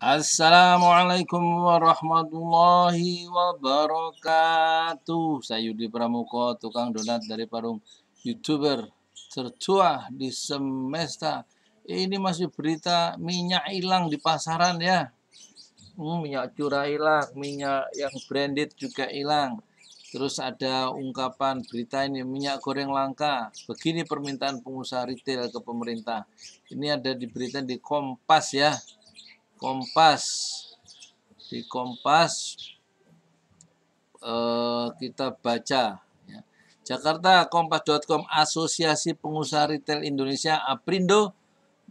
Assalamualaikum warahmatullahi wabarakatuh. Saya Yudi Pramuko, tukang donat dari Parung YouTuber tertua di semesta. Ini masih berita minyak hilang di pasaran ya. Hmm, minyak curah hilang, minyak yang branded juga hilang. Terus ada ungkapan berita ini minyak goreng langka. Begini permintaan pengusaha retail ke pemerintah. Ini ada di berita di Kompas ya. Kompas. Di Kompas eh, kita baca ya. Jakarta Kompas.com Asosiasi Pengusaha Retail Indonesia Aprindo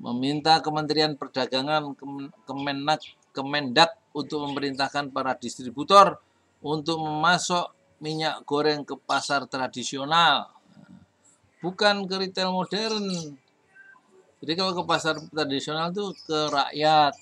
meminta Kementerian Perdagangan Kemenak Kemendak untuk memerintahkan para distributor untuk memasok minyak goreng ke pasar tradisional. Bukan ke retail modern. Jadi kalau ke pasar tradisional itu ke rakyat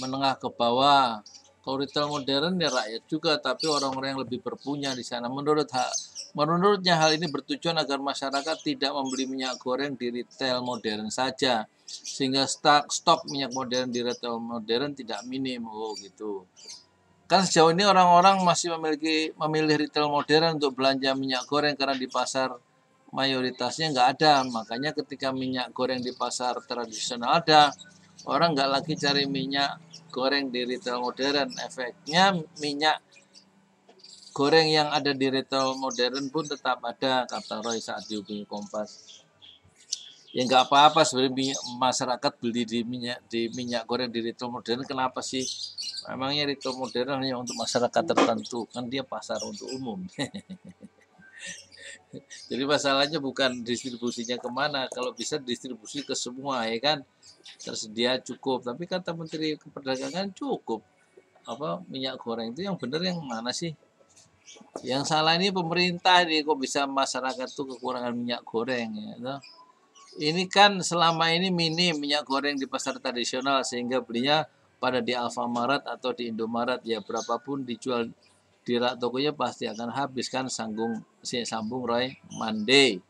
menengah ke bawah. Kalau retail modern ya rakyat juga, tapi orang-orang yang lebih berpunya di sana. Menurut hak, menurutnya hal ini bertujuan agar masyarakat tidak membeli minyak goreng di retail modern saja, sehingga stok stok minyak modern di retail modern tidak minim. Oh gitu. Kan sejauh ini orang-orang masih memiliki memilih retail modern untuk belanja minyak goreng karena di pasar mayoritasnya nggak ada. Makanya ketika minyak goreng di pasar tradisional ada, orang nggak lagi cari minyak goreng di retail modern. Efeknya minyak goreng yang ada di retail modern pun tetap ada kata Roy saat dihubungi Kompas. Ya nggak apa-apa sebenarnya masyarakat beli di minyak di minyak goreng di retail modern. Kenapa sih? Memangnya retail modern hanya untuk masyarakat tertentu? Kan dia pasar untuk umum jadi masalahnya bukan distribusinya ke mana kalau bisa distribusi ke semua ya kan? Tersedia cukup tapi kata Menteri Perdagangan cukup. Apa minyak goreng itu yang benar yang mana sih? Yang salah ini pemerintah ini kok bisa masyarakat tuh kekurangan minyak goreng ya no? ini kan selama ini minim minyak goreng di pasar tradisional sehingga belinya pada di Alfamaret atau di Indomaret ya berapapun dijual di rak tokonya pasti akan habis kan sanggung si sambung Roy Monday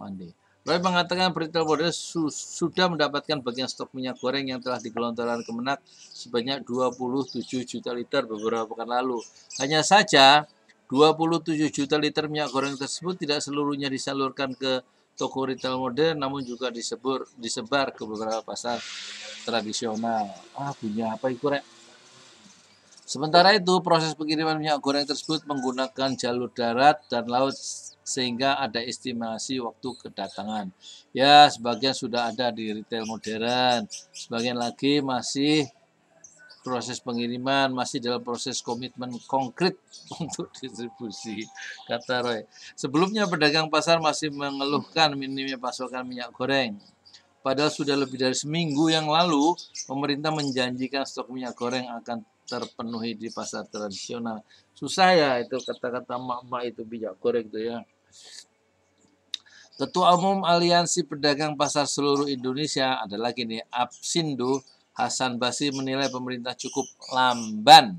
Monday Roy mengatakan retail modern su sudah mendapatkan bagian stok minyak goreng yang telah digelontorkan Kemenak sebanyak 27 juta liter beberapa pekan lalu. Hanya saja 27 juta liter minyak goreng tersebut tidak seluruhnya disalurkan ke toko retail modern namun juga disebur, disebar ke beberapa pasar tradisional. Ah, punya apa itu, Rek? Sementara itu, proses pengiriman minyak goreng tersebut menggunakan jalur darat dan laut sehingga ada estimasi waktu kedatangan. Ya, sebagian sudah ada di retail modern, sebagian lagi masih proses pengiriman masih dalam proses komitmen konkret untuk distribusi, kata Roy. Sebelumnya pedagang pasar masih mengeluhkan minimnya pasokan minyak goreng. Padahal sudah lebih dari seminggu yang lalu, pemerintah menjanjikan stok minyak goreng akan terpenuhi di pasar tradisional. Susah ya itu kata-kata mak-mak itu minyak goreng itu ya. Ketua Umum Aliansi Pedagang Pasar Seluruh Indonesia adalah gini, Absindo Hasan Basi menilai pemerintah cukup lamban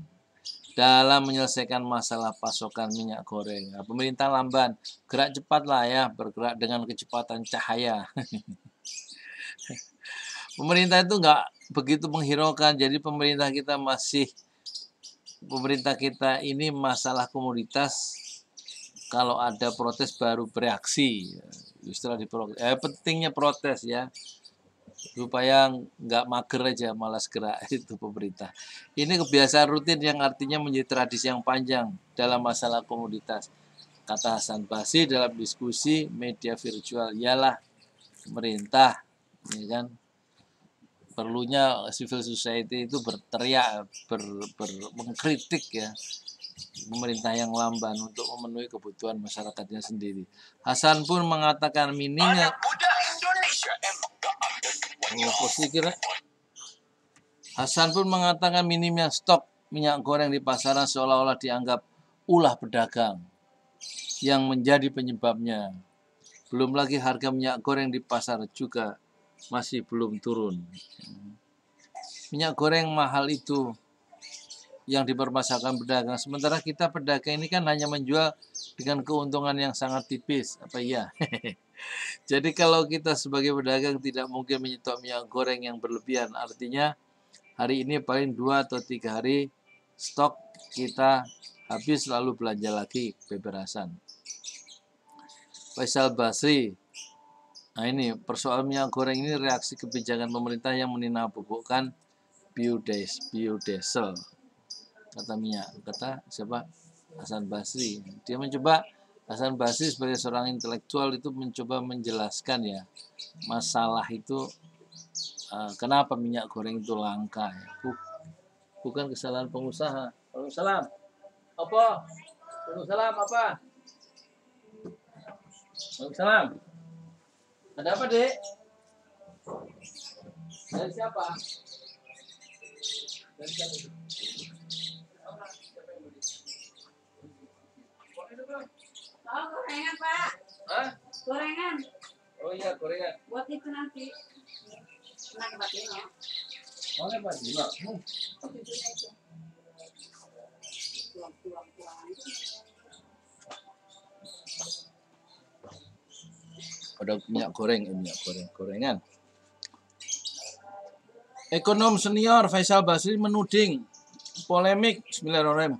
dalam menyelesaikan masalah pasokan minyak goreng. Nah, pemerintah lamban, gerak cepatlah ya, bergerak dengan kecepatan cahaya. pemerintah itu nggak begitu menghiraukan, jadi pemerintah kita masih, pemerintah kita ini masalah komoditas kalau ada protes baru bereaksi. Istilah di eh, pentingnya protes ya supaya nggak mager aja malas gerak itu pemerintah. Ini kebiasaan rutin yang artinya menjadi tradisi yang panjang dalam masalah komoditas. Kata Hasan Basi dalam diskusi media virtual ialah pemerintah ya kan perlunya civil society itu berteriak ber, ber mengkritik ya pemerintah yang lamban untuk memenuhi kebutuhan masyarakatnya sendiri. Hasan pun mengatakan minimnya oh, kira Hasan pun mengatakan minimnya stok minyak goreng di pasaran seolah-olah dianggap ulah pedagang yang menjadi penyebabnya. Belum lagi harga minyak goreng di pasar juga masih belum turun. Minyak goreng mahal itu yang dipermasalahkan pedagang. Sementara kita pedagang ini kan hanya menjual dengan keuntungan yang sangat tipis. Apa iya? Jadi kalau kita sebagai pedagang tidak mungkin menyetok minyak goreng yang berlebihan. Artinya hari ini paling dua atau tiga hari stok kita habis lalu belanja lagi bebeраsan. Faisal Basri Nah ini persoalan minyak goreng ini reaksi kebijakan pemerintah yang meninabubukan biodiesel, biodiesel kata minyak. Kata siapa? Hasan Basri. Dia mencoba Hasan Basri sebagai seorang intelektual itu mencoba menjelaskan ya masalah itu uh, kenapa minyak goreng itu langka ya. bukan kesalahan pengusaha. Waalaikumsalam. Apa? Waalaikumsalam apa? Waalaikumsalam ada apa, Dek? Dari siapa? Dari siapa? Oh, gorengan, Pak. Hah? Gorengan. Oh iya, gorengan. Buat itu nanti. Pak Dino. Mana Pak Dino? Hmm. Cucunya itu. Tuang-tuang-tuang. Ada minyak goreng, eh, minyak goreng, gorengan. Ekonom senior Faisal Basri menuding polemik Bismillahirrahmanirrahim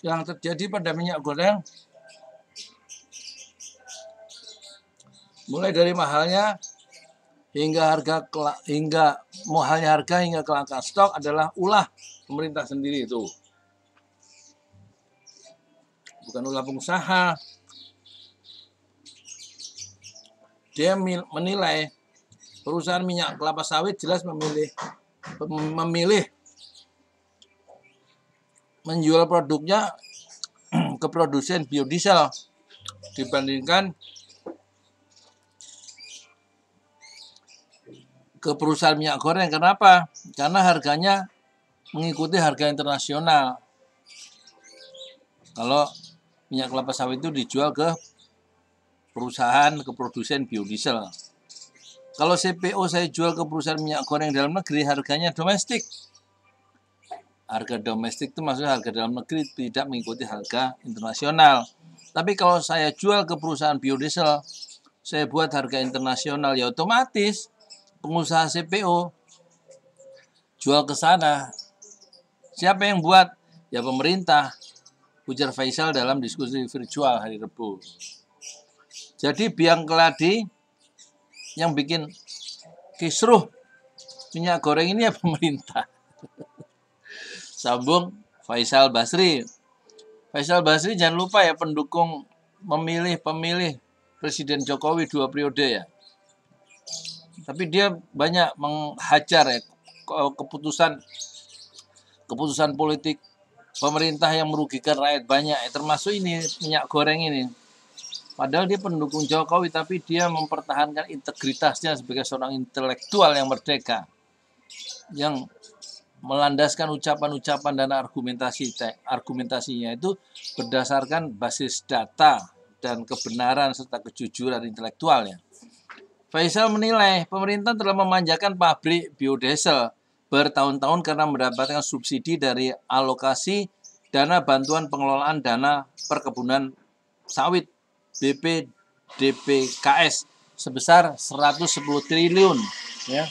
yang terjadi pada minyak goreng mulai dari mahalnya hingga harga hingga mahalnya harga hingga kelangkaan stok adalah ulah pemerintah sendiri itu bukan ulah pengusaha dia menilai perusahaan minyak kelapa sawit jelas memilih memilih menjual produknya ke produsen biodiesel dibandingkan ke perusahaan minyak goreng. Kenapa? Karena harganya mengikuti harga internasional. Kalau minyak kelapa sawit itu dijual ke perusahaan, ke produsen biodiesel. Kalau CPO saya jual ke perusahaan minyak goreng dalam negeri, harganya domestik harga domestik itu maksudnya harga dalam negeri tidak mengikuti harga internasional. Tapi kalau saya jual ke perusahaan biodiesel, saya buat harga internasional ya otomatis pengusaha CPO jual ke sana. Siapa yang buat? Ya pemerintah. Ujar Faisal dalam diskusi virtual hari Rabu. Jadi biang keladi yang bikin kisruh minyak goreng ini ya pemerintah. Sambung Faisal Basri. Faisal Basri jangan lupa ya pendukung memilih pemilih Presiden Jokowi dua periode ya. Tapi dia banyak menghajar ya keputusan keputusan politik pemerintah yang merugikan rakyat banyak ya, termasuk ini minyak goreng ini. Padahal dia pendukung Jokowi tapi dia mempertahankan integritasnya sebagai seorang intelektual yang merdeka. Yang melandaskan ucapan-ucapan dan argumentasi argumentasinya itu berdasarkan basis data dan kebenaran serta kejujuran intelektualnya. Faisal menilai pemerintah telah memanjakan pabrik biodiesel bertahun-tahun karena mendapatkan subsidi dari alokasi dana bantuan pengelolaan dana perkebunan sawit BP DPKS sebesar 110 triliun ya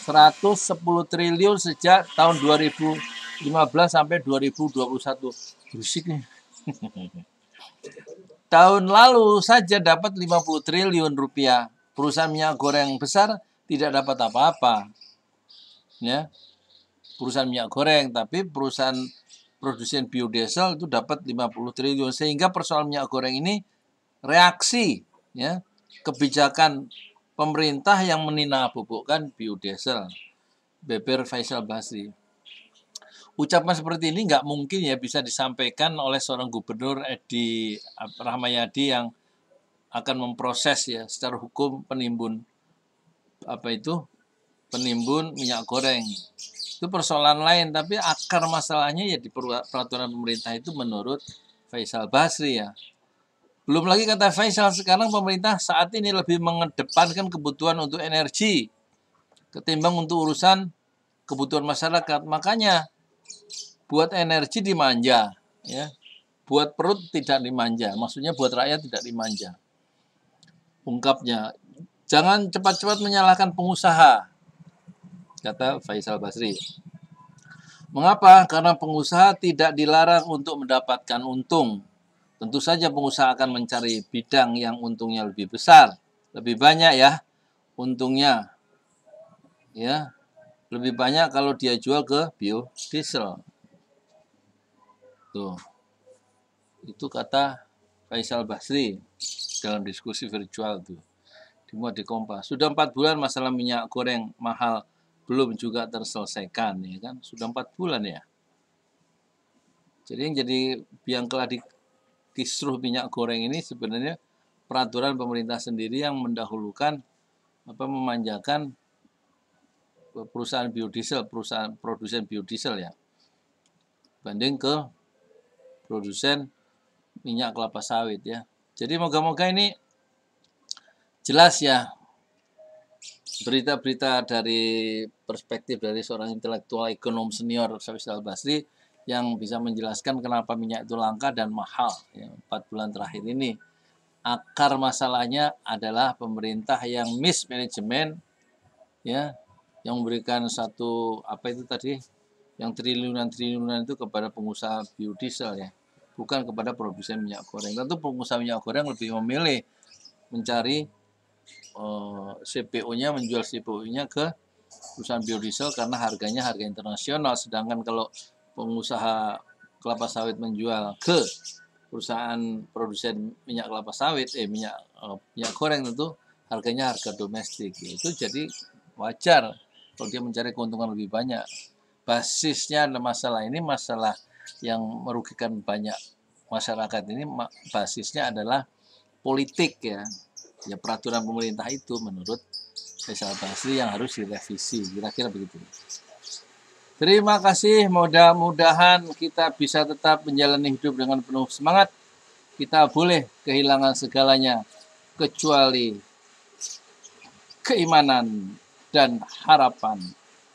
110 triliun sejak tahun 2015 sampai 2021. Berisik nih. tahun lalu saja dapat 50 triliun rupiah. Perusahaan minyak goreng besar tidak dapat apa-apa. Ya. Perusahaan minyak goreng, tapi perusahaan produsen biodiesel itu dapat 50 triliun sehingga persoalan minyak goreng ini reaksi ya kebijakan pemerintah yang meninabubukkan biodiesel. Beber Faisal Basri. Ucapan seperti ini nggak mungkin ya bisa disampaikan oleh seorang gubernur Edi Rahmayadi yang akan memproses ya secara hukum penimbun apa itu penimbun minyak goreng itu persoalan lain tapi akar masalahnya ya di peraturan pemerintah itu menurut Faisal Basri ya belum lagi kata Faisal, sekarang pemerintah saat ini lebih mengedepankan kebutuhan untuk energi ketimbang untuk urusan kebutuhan masyarakat. Makanya buat energi dimanja, ya. Buat perut tidak dimanja, maksudnya buat rakyat tidak dimanja. Ungkapnya, jangan cepat-cepat menyalahkan pengusaha. Kata Faisal Basri. Mengapa? Karena pengusaha tidak dilarang untuk mendapatkan untung. Tentu saja pengusaha akan mencari bidang yang untungnya lebih besar, lebih banyak ya untungnya. Ya, lebih banyak kalau dia jual ke biodiesel. Tuh. Itu kata Faisal Basri dalam diskusi virtual tuh. Dimuat di Kompas. Sudah empat bulan masalah minyak goreng mahal belum juga terselesaikan ya kan sudah empat bulan ya jadi yang jadi biang keladi kisruh minyak goreng ini sebenarnya peraturan pemerintah sendiri yang mendahulukan apa memanjakan perusahaan biodiesel perusahaan produsen biodiesel ya. Banding ke produsen minyak kelapa sawit ya. Jadi moga-moga ini jelas ya berita-berita dari perspektif dari seorang intelektual ekonom senior Faisal Basri yang bisa menjelaskan kenapa minyak itu langka dan mahal ya, 4 bulan terakhir ini. Akar masalahnya adalah pemerintah yang mismanagement ya yang memberikan satu apa itu tadi yang triliunan-triliunan itu kepada pengusaha biodiesel ya bukan kepada produsen minyak goreng tentu pengusaha minyak goreng lebih memilih mencari uh, eh, CPO-nya menjual CPO-nya ke perusahaan biodiesel karena harganya harga internasional sedangkan kalau pengusaha kelapa sawit menjual ke perusahaan produsen minyak kelapa sawit eh minyak uh, minyak goreng tentu harganya harga domestik. Itu jadi wajar kalau dia mencari keuntungan lebih banyak. Basisnya masalah ini masalah yang merugikan banyak masyarakat ini basisnya adalah politik ya. Ya peraturan pemerintah itu menurut Faisal Basri yang harus direvisi kira-kira begitu terima kasih. Mudah-mudahan kita bisa tetap menjalani hidup dengan penuh semangat. Kita boleh kehilangan segalanya kecuali keimanan dan harapan.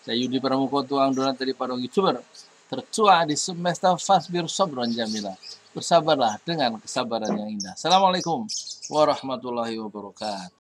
Saya Yudi Pramuko tuang donat dari Padang YouTuber. Tercua di semesta Fasbir Sobron Jamila. Bersabarlah dengan kesabaran yang indah. Assalamualaikum warahmatullahi wabarakatuh